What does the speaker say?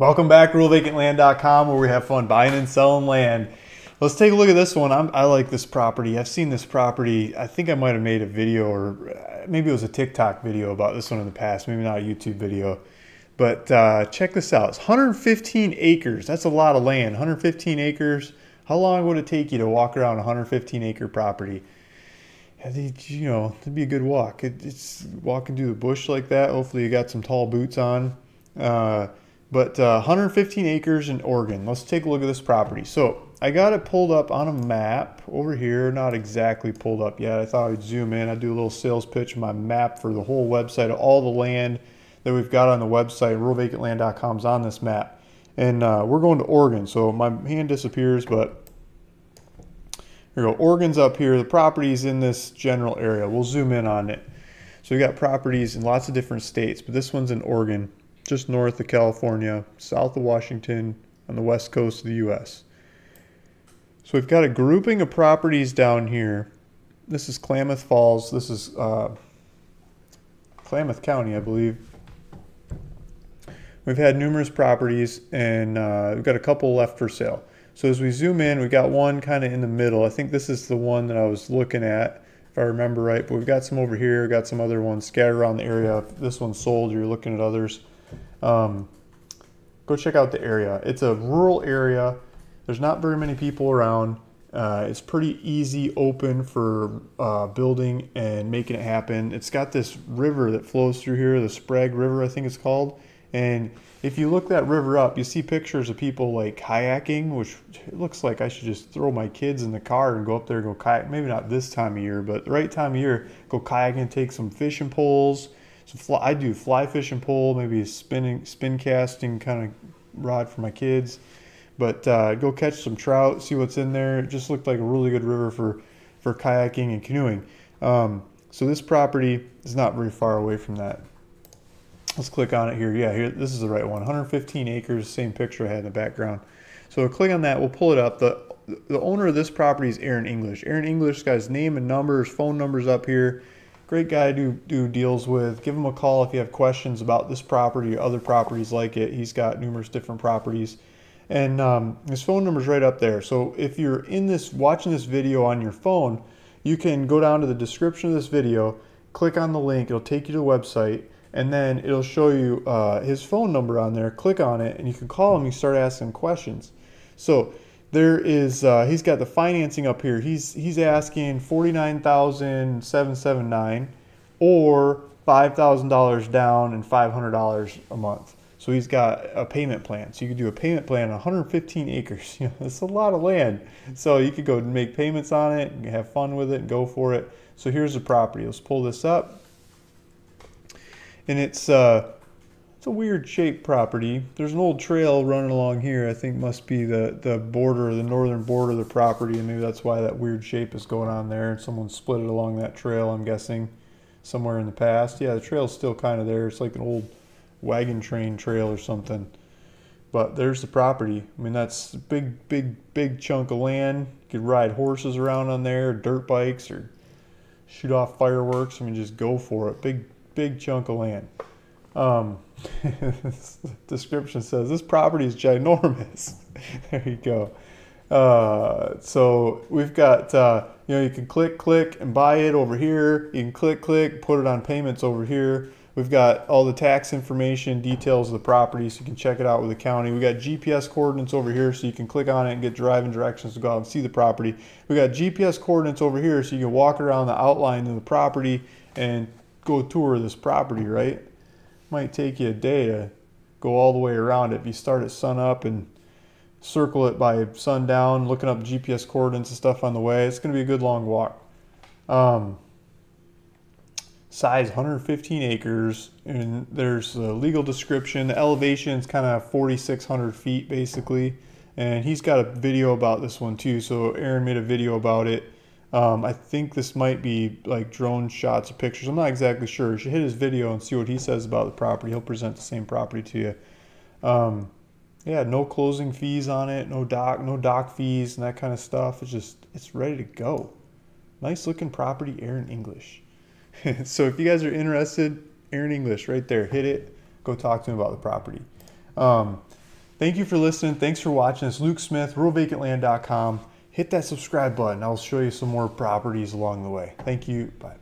Welcome back to RuralVacantLand.com where we have fun buying and selling land. Let's take a look at this one. I'm, i like this property. I've seen this property. I think I might have made a video or uh, maybe it was a TikTok video about this one in the past. Maybe not a YouTube video. But uh, check this out. It's 115 acres. That's a lot of land. 115 acres. How long would it take you to walk around a 115 acre property? You know, it'd be a good walk. it's walking through the bush like that. Hopefully you got some tall boots on. Uh, but uh, 115 acres in Oregon. Let's take a look at this property. So I got it pulled up on a map over here. Not exactly pulled up yet. I thought I'd zoom in. I'd do a little sales pitch my map for the whole website. Of all the land that we've got on the website, ruralvacantland.com is on this map. And uh, we're going to Oregon. So my hand disappears, but here we go. Oregon's up here. The property's in this general area. We'll zoom in on it. So we've got properties in lots of different states, but this one's in Oregon just north of California, south of Washington, on the west coast of the U.S. So we've got a grouping of properties down here. This is Klamath Falls. This is uh, Klamath County, I believe. We've had numerous properties and uh, we've got a couple left for sale. So as we zoom in, we've got one kind of in the middle. I think this is the one that I was looking at, if I remember right. But we've got some over here, got some other ones scattered around the area. If this one's sold, you're looking at others. Um, go check out the area. It's a rural area. There's not very many people around. Uh, it's pretty easy, open for uh, building and making it happen. It's got this river that flows through here, the Sprague River, I think it's called. And if you look that river up, you see pictures of people like kayaking, which looks like I should just throw my kids in the car and go up there and go kayak. Maybe not this time of year, but the right time of year, go kayaking, take some fishing poles, so fly, I do fly fishing pole, maybe a spinning spin casting kind of rod for my kids. But uh, go catch some trout, see what's in there. It just looked like a really good river for for kayaking and canoeing. Um, so this property is not very far away from that. Let's click on it here. Yeah, here this is the right one. 115 acres, same picture I had in the background. So we'll click on that. We'll pull it up. The the owner of this property is Aaron English. Aaron English got his name and numbers, phone numbers up here great guy to do deals with. Give him a call if you have questions about this property or other properties like it. He's got numerous different properties. And um, his phone number is right up there. So if you're in this, watching this video on your phone, you can go down to the description of this video, click on the link, it'll take you to the website, and then it'll show you uh, his phone number on there. Click on it, and you can call him and start asking questions. So there is uh, he's got the financing up here. He's he's asking forty nine thousand seven seven nine, or five thousand dollars down and five hundred dollars a month. So he's got a payment plan. So you could do a payment plan on 115 acres. You know, that's a lot of land. So you could go make payments on it and have fun with it and go for it. So here's the property. Let's pull this up. And it's uh, it's a weird shaped property. There's an old trail running along here. I think must be the, the border, the northern border of the property, and maybe that's why that weird shape is going on there. Someone split it along that trail, I'm guessing, somewhere in the past. Yeah, the trail's still kind of there. It's like an old wagon train trail or something. But there's the property. I mean, that's a big, big, big chunk of land. You could ride horses around on there, dirt bikes, or shoot off fireworks. I mean, just go for it. Big, big chunk of land. Um, description says this property is ginormous. there you go. Uh, so we've got, uh, you know, you can click, click and buy it over here. You can click, click, put it on payments over here. We've got all the tax information, details of the property, so you can check it out with the county. We got GPS coordinates over here, so you can click on it and get driving directions to go out and see the property. We got GPS coordinates over here, so you can walk around the outline of the property and go tour this property, right? Might take you a day to go all the way around it. If you start at sun up and circle it by sundown, looking up GPS coordinates and stuff on the way, it's going to be a good long walk. Um, size 115 acres, and there's a legal description. The elevation is kind of 4,600 feet basically, and he's got a video about this one too. So Aaron made a video about it. Um, I think this might be like drone shots or pictures. I'm not exactly sure. You should hit his video and see what he says about the property. He'll present the same property to you. Um, yeah, no closing fees on it, no dock, no dock fees and that kind of stuff. It's just it's ready to go. Nice looking property, Aaron English. so if you guys are interested, Aaron English right there, hit it. Go talk to him about the property. Um, Thank you for listening. Thanks for watching. It's Luke Smith, ruralvacantland.com. Hit that subscribe button. I'll show you some more properties along the way. Thank you. Bye.